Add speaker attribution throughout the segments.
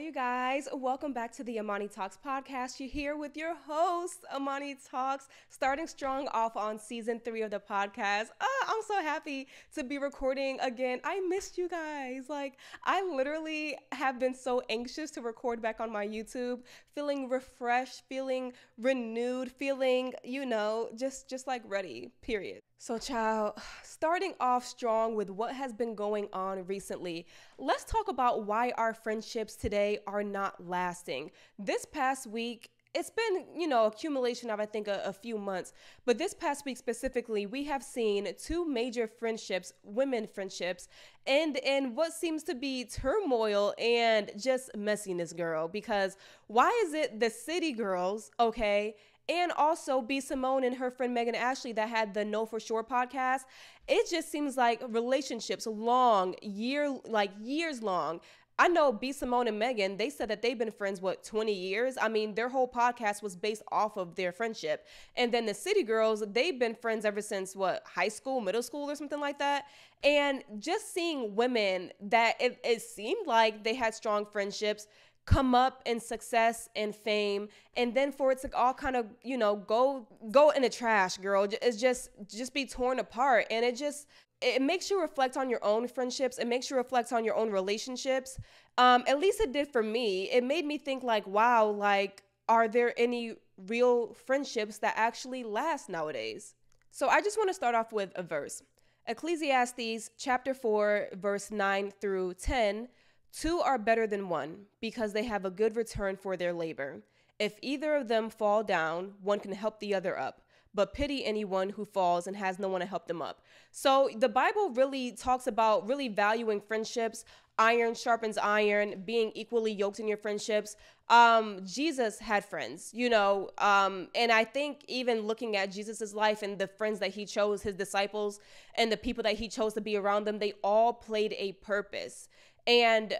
Speaker 1: you guys. Welcome back to the Amani Talks podcast. You're here with your host, Amani Talks, starting strong off on season three of the podcast. Oh, I'm so happy to be recording again. I missed you guys. Like, I literally have been so anxious to record back on my YouTube, feeling refreshed, feeling renewed, feeling, you know, just just like ready. Period. So, child, starting off strong with what has been going on recently, let's talk about why our friendships today are not lasting. This past week, it's been, you know, accumulation of, I think, a, a, few months. But this past week specifically, we have seen two major friendships, women friendships, end in what seems to be turmoil and just messiness, girl. Because why is it the city girls, okay, and also B Simone and her friend Megan Ashley that had the Know for Sure podcast. It just seems like relationships long, year like years long. I know B Simone and Megan, they said that they've been friends what 20 years. I mean, their whole podcast was based off of their friendship. And then the City Girls, they've been friends ever since what, high school, middle school or something like that. And just seeing women that it, it seemed like they had strong friendships come up in success and fame and then for it to all kind of you know go go in the trash girl. It's just just be torn apart and it just it makes you reflect on your own friendships. It makes you reflect on your own relationships. Um at least it did for me. It made me think like wow like are there any real friendships that actually last nowadays? So i just want to start off with a verse. Ecclesiastes chapter 4 verse 9 through 10 Two are better than one because they have a good return for their labor. If either of them fall down, one can help the other up. But pity anyone who falls and has no one to help them up. So the Bible really talks about really valuing friendships. Iron sharpens iron, being equally yoked in your friendships. Um, Jesus had friends, you know, um, and I think even looking at Jesus's life and the friends that he chose, his disciples, and the people that he chose to be around them, they all played a purpose. And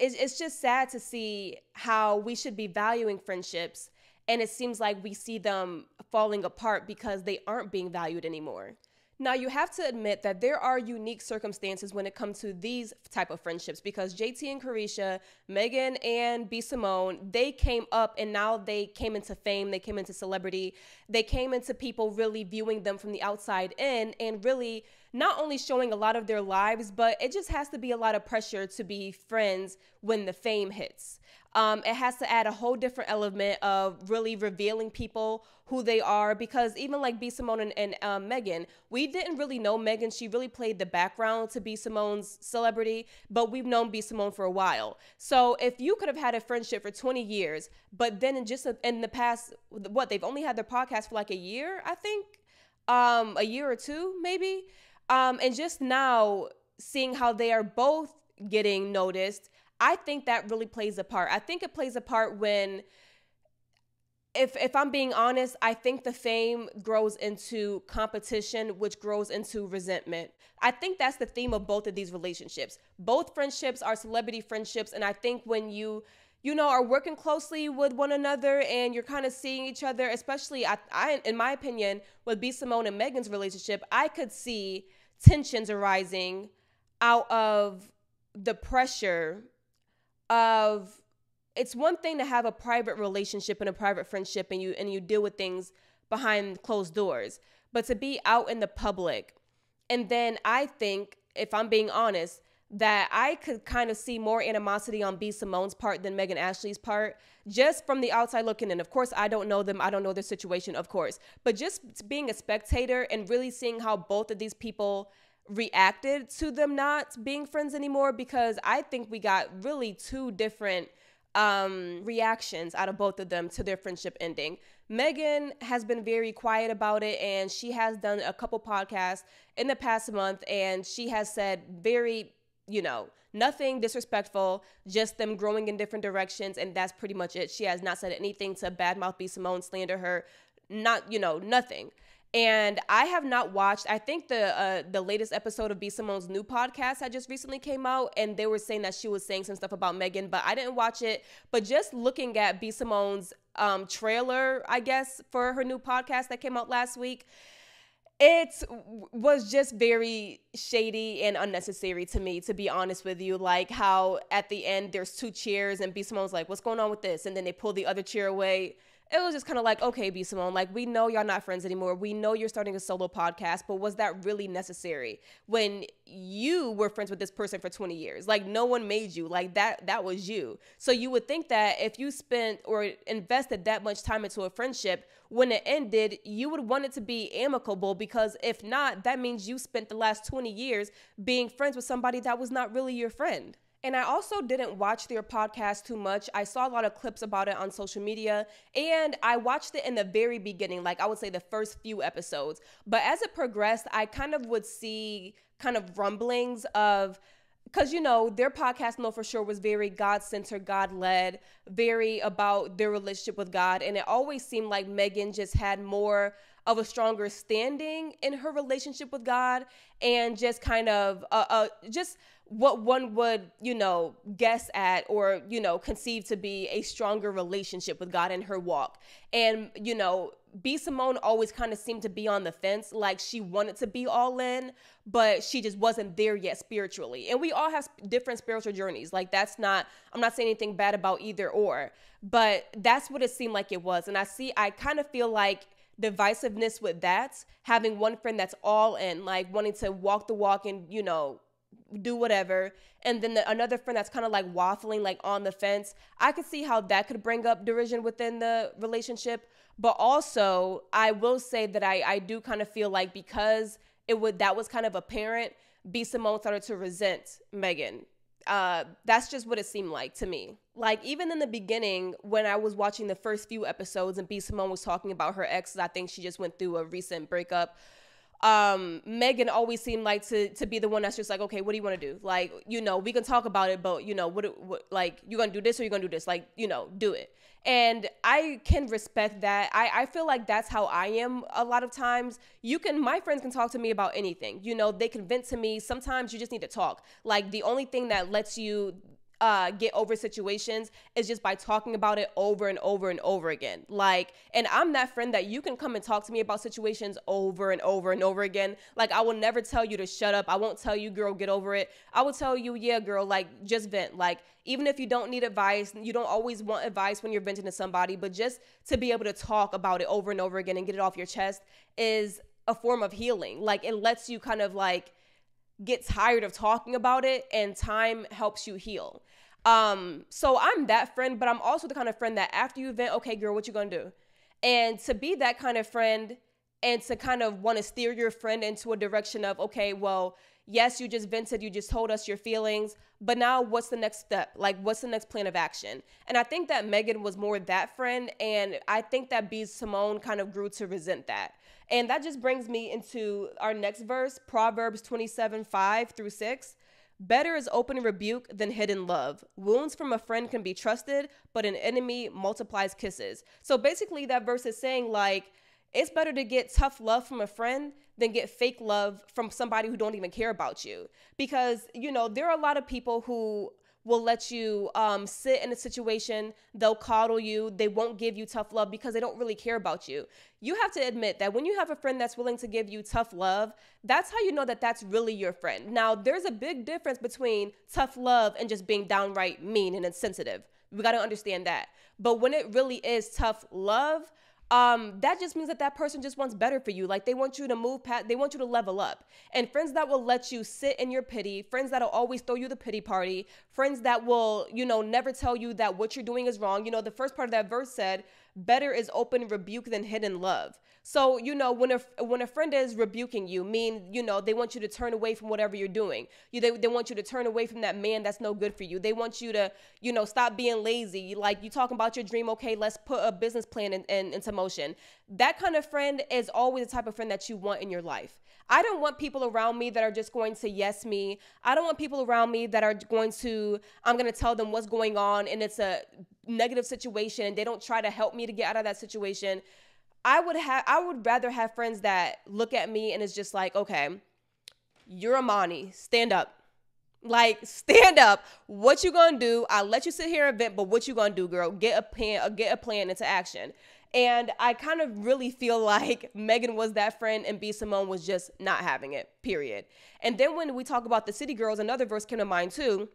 Speaker 1: it's, it's just sad to see how we should be valuing friendships and it seems like we see them falling apart because they aren't being valued anymore. Now you have to admit that there are unique circumstances when it comes to these type of friendships because JT and Caresha, Megan and B Simone, they came up and now they came into fame, they came into celebrity, they came into people really viewing them from the outside in and really not only showing a lot of their lives, but it just has to be a lot of pressure to be friends when the fame hits. Um, it has to add a whole different element of really revealing people who they are because even like B Simone and, and um, Megan, we didn't really know Megan. She really played the background to B Simone's celebrity, but we've known B Simone for a while. So if you could have had a friendship for 20 years, but then in just a, in the past, what they've only had their podcast for like a year, I think, um, a year or two maybe. Um, and just now seeing how they are both getting noticed, I think that really plays a part. I think it plays a part when if if I'm being honest, I think the fame grows into competition, which grows into resentment. I think that's the theme of both of these relationships. Both friendships are celebrity friendships, and I think when you you know are working closely with one another and you're kind of seeing each other, especially I, I in my opinion with B Simone and Megan's relationship, I could see tensions arising out of the pressure of it's one thing to have a private relationship and a private friendship and you and you deal with things behind closed doors but to be out in the public and then i think if i'm being honest that I could kind of see more animosity on B. Simone's part than Megan Ashley's part, just from the outside looking in. Of course, I don't know them, I don't know their situation, of course, but just being a spectator and really seeing how both of these people reacted to them not being friends anymore, because I think we got really two different um, reactions out of both of them to their friendship ending. Megan has been very quiet about it, and she has done a couple podcasts in the past month, and she has said very you know, nothing disrespectful, just them growing in different directions, and that's pretty much it. She has not said anything to badmouth B Simone, slander her, not, you know, nothing. And I have not watched. I think the uh, the latest episode of B Simone's new podcast that just recently came out, and they were saying that she was saying some stuff about Megan, but I didn't watch it. But just looking at B Simone's um, trailer, I guess for her new podcast that came out last week, it was just very shady and unnecessary to me, to be honest with you. Like how at the end there's two chairs and B Simone's like, "What's going on with this?" And then they pull the other chair away it was just kind of like, okay, B Simone, like we know y'all not friends anymore. We know you're starting a solo podcast, but was that really necessary when you were friends with this person for 20 years? Like no one made you. Like that that was you. So you would think that if you spent or invested that much time into a friendship, when it ended, you would want it to be amicable because if not, that means you spent the last 20 years being friends with somebody that was not really your friend. And I also didn't watch their podcast too much. I saw a lot of clips about it on social media and I watched it in the very beginning, like I would say the first few episodes. But as it progressed, I kind of would see kind of rumblings of because you know their podcast Know for Sure was very god-centered god-led very about their relationship with god and it always seemed like megan just had more of a stronger standing in her relationship with god and just kind of uh, uh just what one would, you know, guess at or, you know, conceive to be a stronger relationship with God in her walk. And, you know, B Simone always kind of seemed to be on the fence, like she wanted to be all in, but she just wasn't there yet spiritually. And we all have different spiritual journeys. Like that's not, I'm not saying anything bad about either or, but that's what it seemed like it was. And I see, I kind of feel like divisiveness with that, having one friend that's all in, like wanting to walk the walk and, you know, do whatever. And then the, another friend that's kind of like waffling like on the fence i could see how that could bring up derision within the relationship. But also i will say that i i do kind of feel like because it would that was kind of apparent b. Simone started to resent megan. Uh, that's just what it seemed like to me. Like even in the beginning, when I was watching the first few episodes, and B. Simone was talking about her ex, I think she just went through a recent breakup um, Megan always seemed like to to be the one that's just like, okay, what do you want to do? Like, you know, we can talk about it, but you know, what, what like you're gonna do this or you're gonna do this? Like, you know, do it. And I can respect that. I, I feel like that's how I am a lot of times. You can, my friends can talk to me about anything. You know, they can vent to me. Sometimes you just need to talk. Like the only thing that lets you uh, get over situations is just by talking about it over and over and over again. Like, and I'm that friend that you can come and talk to me about situations over and over and over again. Like, I will never tell you to shut up. I won't tell you, girl, get over it. I will tell you, yeah, girl, like, just vent. Like, even if you don't need advice, you don't always want advice when you're venting to somebody, but just to be able to talk about it over and over again and get it off your chest is a form of healing. Like, it lets you kind of like, get tired of talking about it and time helps you heal. Um, so I'm that friend, but I'm also the kind of friend that after you vent, okay, girl, what you gonna do? And to be that kind of friend and to kind of want to steer your friend into a direction of, okay, well, yes, you just vented, you just told us your feelings, but now what's the next step? Like, what's the next plan of action? And I think that Megan was more that friend, and I think that B Simone kind of grew to resent that. And that just brings me into our next verse, Proverbs 27 5 through 6. Better is open rebuke than hidden love. Wounds from a friend can be trusted, but an enemy multiplies kisses. So basically, that verse is saying, like, it's better to get tough love from a friend than get fake love from somebody who don't even care about you. Because, you know, there are a lot of people who will let you um, sit in a situation. They'll coddle you. They won't give you tough love because they don't really care about you. You have to admit that when you have a friend that's willing to give you tough love, that's how you know that that's really your friend. Now, there's a big difference between tough love and just being downright mean and insensitive. We got to understand that. But when it really is tough love, um, that just means that that person just wants better for you. Like they want you to move past, they want you to level up. And friends that will let you sit in your pity, friends that'll always throw you the pity party, friends that will, you know, never tell you that what you're doing is wrong. You know, the first part of that verse said, better is open rebuke than hidden love. So, you know, when a when a friend is rebuking you, mean, you know, they want you to turn away from whatever you're doing. You they, they want you to turn away from that man that's no good for you. They want you to, you know, stop being lazy. Like you talking about your dream, okay, let's put a business plan in, in, into motion. That kind of friend is always the type of friend that you want in your life. I don't want people around me that are just going to yes me. I don't want people around me that are going to, I'm going to tell them what's going on and it's a negative situation and they don't try to help me to get out of that situation. I would have I would rather have friends that look at me and is just like, okay, you're Amani, stand up. Like, stand up. What you gonna do? I let you sit here and vent, but what you gonna do, girl? Get a plan, uh, get a plan into action. And I kind of really feel like Megan was that friend and B Simone was just not having it, period. And then when we talk about the city girls, another verse came to mind too.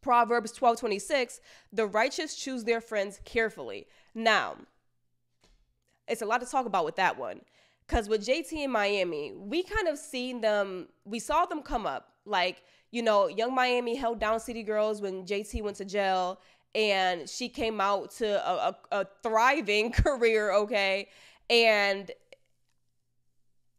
Speaker 1: Proverbs 12 26, the righteous choose their friends carefully. Now, it's a lot to talk about with that one. Because with JT in Miami, we kind of seen them, we saw them come up. Like, you know, Yung Miami held down City Girls when JT went to jail and she came out to a, a, a thriving career, okay? And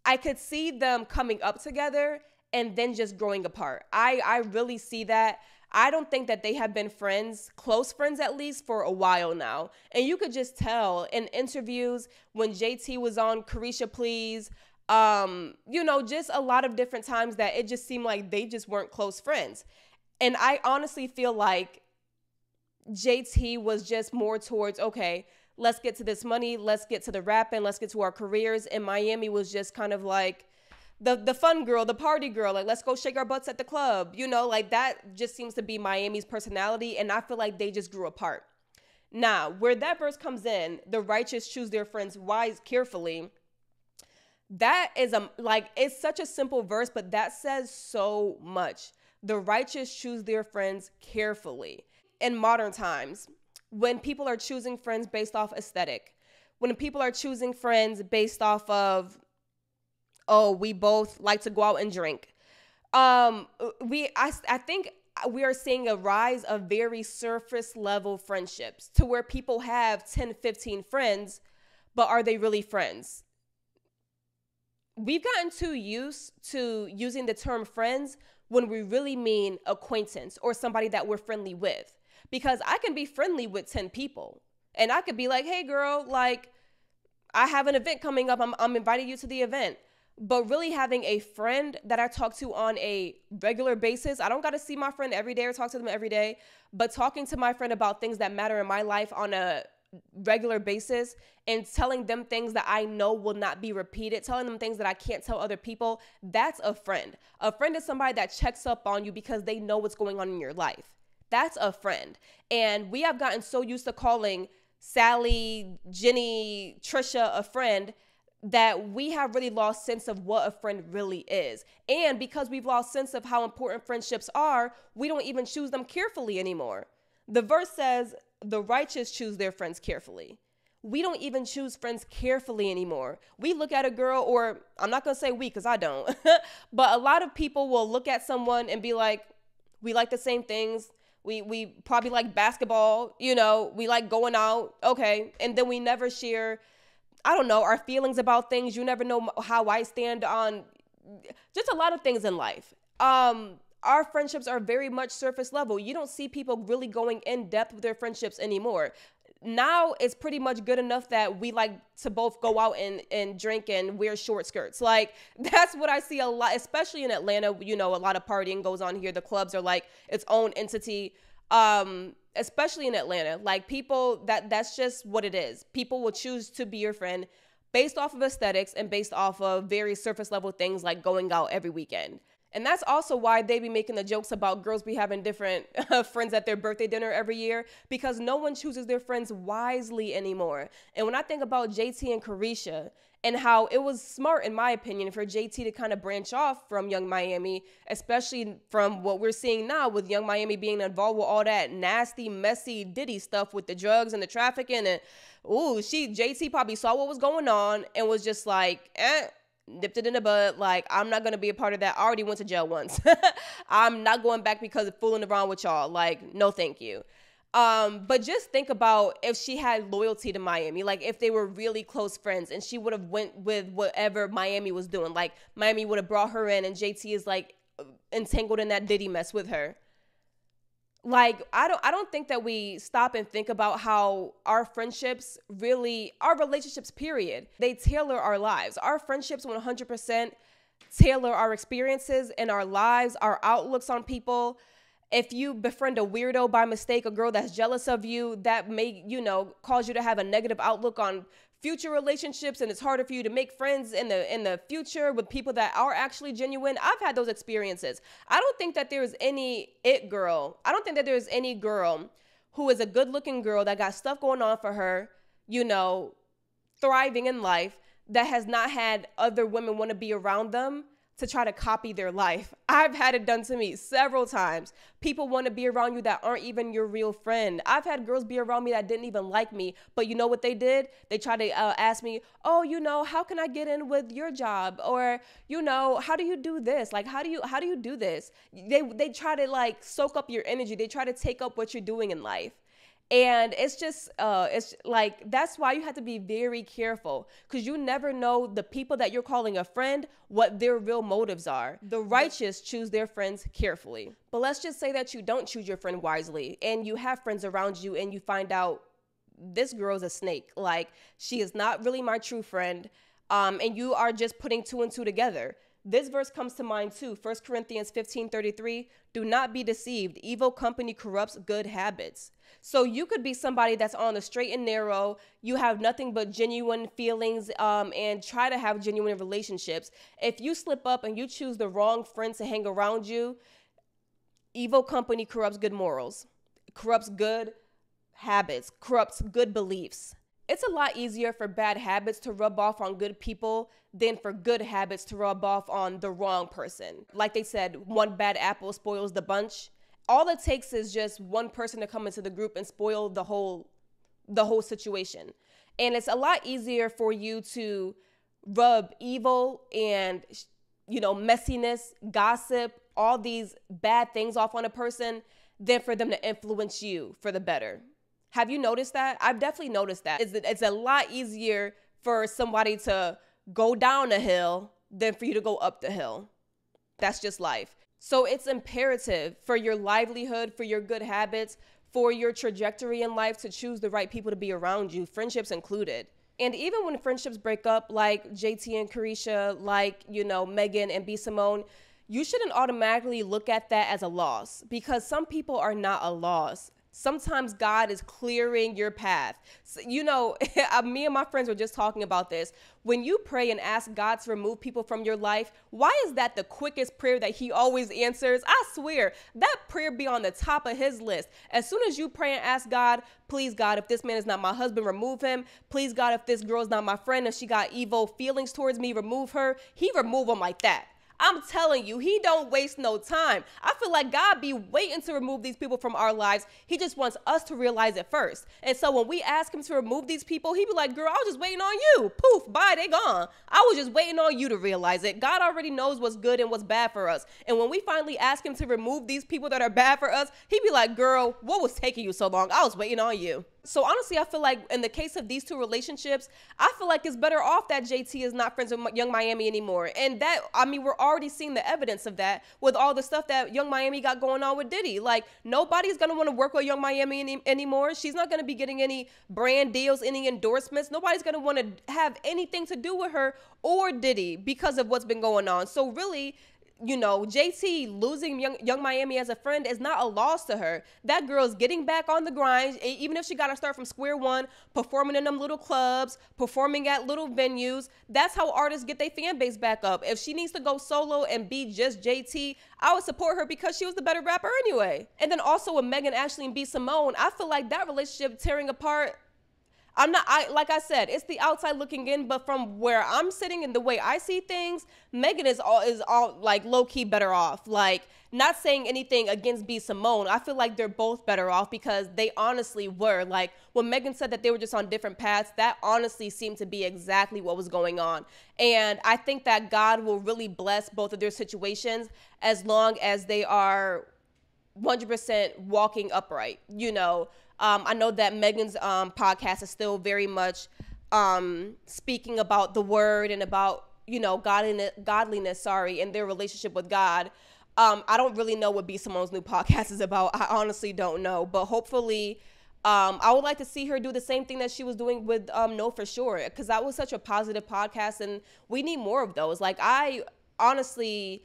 Speaker 1: I could see them coming up together and then just growing apart. I, I really see that. I don't think that they have been friends, close friends at least, for a while now. And you could just tell in interviews when JT was on Caresha Please, um, you know, just a lot of different times that it just seemed like they just weren't close friends. And I honestly feel like JT was just more towards, okay, let's get to this money, let's get to the rapping, let's get to our careers. And Miami was just kind of like, the the fun girl, the party girl, like let's go shake our butts at the club. You know, like that just seems to be Miami's personality and I feel like they just grew apart. Now, where that verse comes in, the righteous choose their friends wise carefully. That is a like it's such a simple verse, but that says so much. The righteous choose their friends carefully. In modern times, when people are choosing friends based off aesthetic, when people are choosing friends based off of oh, we both like to go out and drink. Um, we I I think we are seeing a rise of very surface level friendships to where people have 10, 15 friends, but are they really friends? We've gotten too used to using the term friends when we really mean acquaintance or somebody that we're friendly with. Because I can be friendly with 10 people and I could be like, hey, girl, like, I have an event coming up. I'm, I'm inviting you to the event but really having a friend that I talk to on a regular basis. I don't got to see my friend every day or talk to them every day, but talking to my friend about things that matter in my life on a regular basis and telling them things that I know will not be repeated, telling them things that I can't tell other people, that's a friend. A friend is somebody that checks up on you because they know what's going on in your life. That's a friend. And we have gotten so used to calling Sally, Jenny, Trisha a friend that we have really lost sense of what a friend really is. And because we've lost sense of how important friendships are, we don't even choose them carefully anymore. The verse says, "The righteous choose their friends carefully." We don't even choose friends carefully anymore. We look at a girl or I'm not going to say we cuz I don't. but a lot of people will look at someone and be like, "We like the same things. We we probably like basketball, you know, we like going out." Okay. And then we never share I don't know, our feelings about things. You never know how I stand on just a lot of things in life. Um, our friendships are very much surface level. You don't see people really going in depth with their friendships anymore. Now it's pretty much good enough that we like to both go out and, and drink and wear short skirts. Like that's what I see a lot, especially in Atlanta. You know, a lot of partying goes on here. The clubs are like its own entity. Um, especially in Atlanta. Like people that that's just what it is. People will choose to be your friend based off of aesthetics and based off of very surface level things like going out every weekend. And that's also why they be making the jokes about girls be having different uh, friends at their birthday dinner every year because no one chooses their friends wisely anymore. And when I think about JT and Caresha and how it was smart, in my opinion, for JT to kind of branch off from Yung Miami, especially from what we're seeing now with Yung Miami being involved with all that nasty, messy Diddy stuff with the drugs and the trafficking. And, ooh, she, JT probably saw what was going on and was just like, eh, nipped it in the bud. Like, I'm not gonna be a part of that. I already went to jail once. I'm not going back because of fooling around with y'all. Like, no, thank you. Um, but just think about if she had loyalty to Miami, like if they were really close friends and she would have went with whatever Miami was doing. Like Miami would have brought her in and JT is like entangled in that Diddy mess with her. Like I don't I don't think that we stop and think about how our friendships really our relationships period. They tailor our lives. Our friendships 100% tailor our experiences and our lives, our outlooks on people if you befriend a weirdo by mistake, a girl that's jealous of you, that may, you know, cause you to have a negative outlook on future relationships and it's harder for you to make friends in the in the future with people that are actually genuine. I've had those experiences. I don't think that there's any it girl. I don't think that there's any girl who is a good-looking girl that got stuff going on for her, you know, thriving in life that has not had other women want to be around them to try to copy their life. I've had it done to me several times. People want to be around you that aren't even your real friend. I've had girls be around me that didn't even like me, but you know what they did? They tried to uh, ask me, "Oh, you know, how can I get in with your job?" or, "You know, how do you do this? Like, how do you how do you do this?" They they try to like soak up your energy. They try to take up what you're doing in life and it's just uh it's like that's why you have to be very careful because you never know the people that you're calling a friend what their real motives are. The righteous choose their friends carefully. But let's just say that you don't choose your friend wisely and you have friends around you and you find out this girl's a snake like she is not really my true friend um and you are just putting two and two together this verse comes to mind too 1 corinthians 15 33 do not be deceived. Evil company corrupts good habits. So you could be somebody that's on the straight and narrow. You have nothing but genuine feelings um, and try to have genuine relationships. If you slip up and you choose the wrong friends to hang around you evil company corrupts good morals corrupts good habits corrupts good beliefs it's a lot easier for bad habits to rub off on good people than for good habits to rub off on the wrong person. Like they said, one bad apple spoils the bunch. All it takes is just one person to come into the group and spoil the whole the whole situation. And it's a lot easier for you to rub evil and you know, messiness, gossip, all these bad things off on a person than for them to influence you for the better. Have you noticed that? I've definitely noticed that. It's, it's a lot easier for somebody to go down a hill than for you to go up the hill. That's just life. So it's imperative for your livelihood, for your good habits, for your trajectory in life to choose the right people to be around you, friendships included. And even when friendships break up, like JT and Caresha, like, you know, Megan and B. Simone, you shouldn't automatically look at that as a loss because some people are not a loss sometimes God is clearing your path. So, you know, uh, me and my friends were just talking about this. When you pray and ask God to remove people from your life, why is that the quickest prayer that He always answers? I swear, that prayer be on the top of His list. As soon as you pray and ask God, please, God, if this man is not my husband, remove him. Please, God, if this girl is not my friend, if she got evil feelings towards me, remove her. He remove them like that. I'm telling you, he don't waste no time. I feel like God be waiting to remove these people from our lives. He just wants us to realize it first. And so when we ask him to remove these people, he be like, girl, I was just waiting on you. Poof, bye, they gone. I was just waiting on you to realize it. God already knows what's good and what's bad for us. And when we finally ask him to remove these people that are bad for us, he be like, girl, what was taking you so long? I was waiting on you. So honestly, I feel like in the case of these two relationships, I feel like it's better off that JT is not friends with Yung Miami anymore. And that, I mean, we're already seeing the evidence of that with all the stuff that Yung Miami got going on with Diddy. Like nobody's gonna want to work with Yung Miami any, anymore. She's not gonna be getting any brand deals, any endorsements. Nobody's gonna want to have anything to do with her or Diddy because of what's been going on. So really, you know, JT losing young, Yung Miami as a friend is not a loss to her. That girl's getting back on the grind, even if she got to start from square one, performing in them little clubs, performing at little venues. That's how artists get their fan base back up. If she needs to go solo and be just JT, I would support her because she was the better rapper anyway. And then also with Megan Ashley and B Simone, I feel like that relationship tearing apart I'm not I like I said, it's the outside looking in, but from where I'm sitting and the way I see things, Megan is all is all like low key better off. Like not saying anything against B Simone. I feel like they're both better off because they honestly were. Like when Megan said that they were just on different paths, that honestly seemed to be exactly what was going on. And I think that God will really bless both of their situations as long as they are 100% walking upright, you know. Um, I know that Megan's um, podcast is still very much um, speaking about the word and about you know godliness, godliness, sorry, and their relationship with God. Um, I don't really know what B Simone's new podcast is about. I honestly don't know, but hopefully. Um, I would like to see her do the same thing that she was doing with um, Know for Sure, because that was such a positive podcast, and we need more of those. Like I honestly,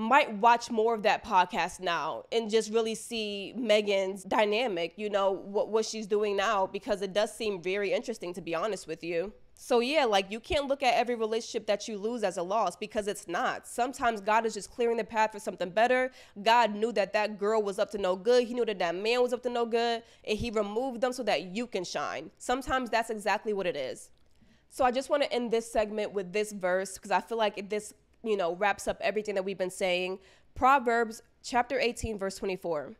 Speaker 1: might watch more of that podcast now and just really see Megan's dynamic, you know, what, what she's doing now, because it does seem very interesting, to be honest with you. So, yeah, like you can't look at every relationship that you lose as a loss because it's not. Sometimes God is just clearing the path for something better. God knew that that girl was up to no good. He knew that that man was up to no good, and He removed them so that you can shine. Sometimes that's exactly what it is. So, I just want to end this segment with this verse because I feel like this, you know, wraps up everything that we've been saying. Proverbs chapter 18, verse 24.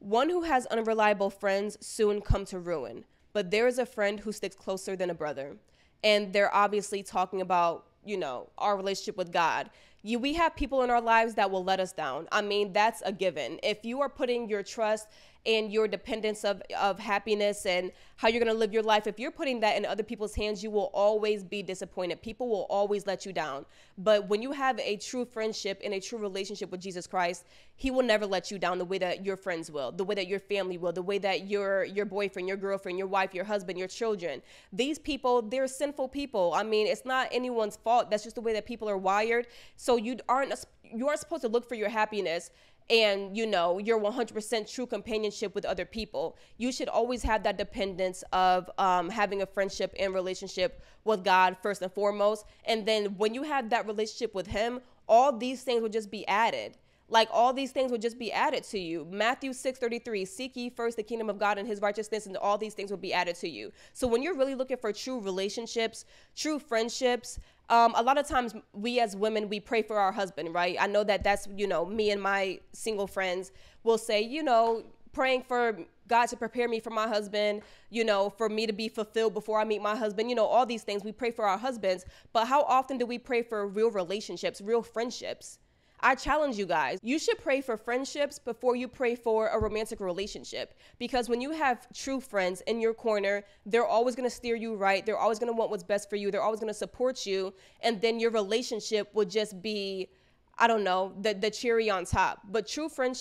Speaker 1: One who has unreliable friends soon come to ruin but there is a friend who sticks closer than a brother. And they're obviously talking about, you know, our relationship with God. You, we have people in our lives that will let us down. I mean, that's a given. If you are putting your trust and your dependence of, of happiness and how you're going to live your life, if you're putting that in other people's hands, you will always be disappointed. People will always let you down. But when you have a true friendship and a true relationship with Jesus Christ, he will never let you down the way that your friends will, the way that your family will, the way that your your boyfriend, your girlfriend, your wife, your husband, your children. These people, they're sinful people. I mean, it's not anyone's fault. That's just the way that people are wired. So you aren't you aren't supposed to look for your happiness and you know your 100% true companionship with other people. You should always have that dependence of um, having a friendship and relationship with god first and foremost. And then when you have that relationship with him all these things will just be added like all these things would just be added to you. Matthew 6:33, seek ye first the kingdom of God and his righteousness and all these things will be added to you. So when you're really looking for true relationships, true friendships, um, a lot of times we as women we pray for our husband, right? I know that that's you know me and my single friends will say, you know, praying for God to prepare me for my husband, you know, for me to be fulfilled before I meet my husband, you know, all these things we pray for our husbands. But how often do we pray for real relationships, real friendships? I challenge you guys. You should pray for friendships before you pray for a romantic relationship. Because when you have true friends in your corner, they're always going to steer you right. They're always going to want what's best for you. They're always going to support you. And then your relationship will just be, I don't know, the, the cherry on top. But true friendship,